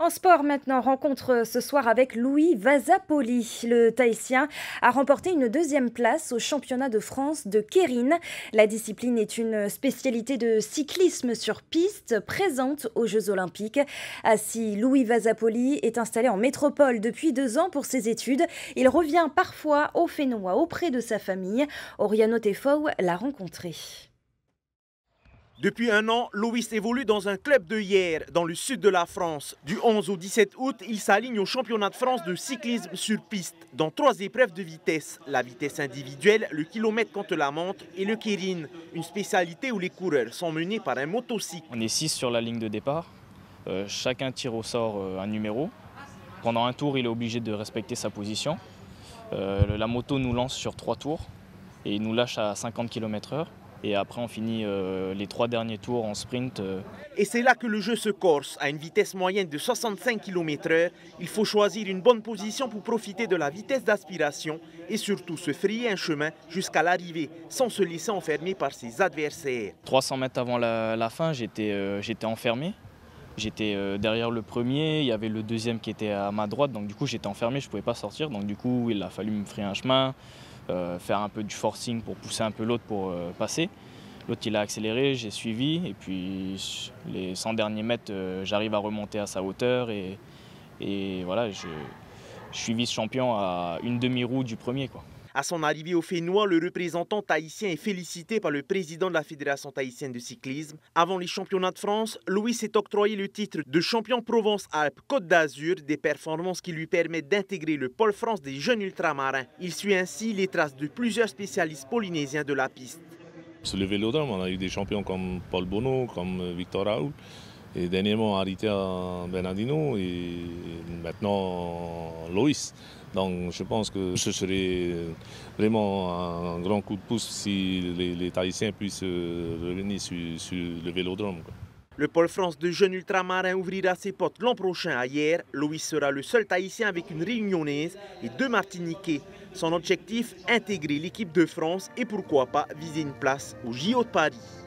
En sport maintenant, rencontre ce soir avec Louis Vazapoli. Le Tahitien a remporté une deuxième place au championnat de France de Kérine. La discipline est une spécialité de cyclisme sur piste présente aux Jeux Olympiques. Assis, Louis Vazapoli est installé en métropole depuis deux ans pour ses études. Il revient parfois au Fénois auprès de sa famille. Oriano Tefou l'a rencontré. Depuis un an, Louis évolue dans un club de hier, dans le sud de la France. Du 11 au 17 août, il s'aligne au championnat de France de cyclisme sur piste, dans trois épreuves de vitesse. La vitesse individuelle, le kilomètre contre la montre et le kérine, une spécialité où les coureurs sont menés par un motocycle. On est six sur la ligne de départ. Euh, chacun tire au sort euh, un numéro. Pendant un tour, il est obligé de respecter sa position. Euh, la moto nous lance sur trois tours et nous lâche à 50 km/h. Et après, on finit euh, les trois derniers tours en sprint. Euh. Et c'est là que le jeu se corse. À une vitesse moyenne de 65 km/h, il faut choisir une bonne position pour profiter de la vitesse d'aspiration et surtout se frayer un chemin jusqu'à l'arrivée sans se laisser enfermer par ses adversaires. 300 mètres avant la, fin, euh, j'étais enfermé. J'étais derrière le premier, il y avait le deuxième qui était à ma droite, donc du coup j'étais enfermé, je ne pouvais pas sortir, donc du coup il a fallu me frayer un chemin, euh, faire un peu du forcing pour pousser un peu l'autre pour euh, passer. L'autre, il a accéléré, j'ai suivi. Et puis, les 100 derniers mètres, euh, j'arrive à remonter à sa hauteur. Et, et voilà, je, je suis vice-champion à une demi-roue du premier. Quoi. À son arrivée au Fénois, le représentant tahitien est félicité par le président de la Fédération tahitienne de cyclisme. Avant les championnats de France, Louis s'est octroyé le titre de champion Provence-Alpes-Côte d'Azur, des performances qui lui permettent d'intégrer le pôle France des jeunes ultramarins. Il suit ainsi les traces de plusieurs spécialistes polynésiens de la piste. Sur le on a eu des champions comme Paul Bono, comme Victor Raoul, et dernièrement Arita Bernardino, et maintenant Loïs. Donc je pense que ce serait vraiment un grand coup de pouce si les, les Tahitiens puissent euh, revenir sur, le vélodrome. Le pôle France de jeunes ultramarins ouvrira ses portes l'an prochain à Hier. Louis sera le seul Tahitien avec une réunionnaise et deux Martiniquais. Son objectif, intégrer l'équipe de France et pourquoi pas viser une place au JO de Paris.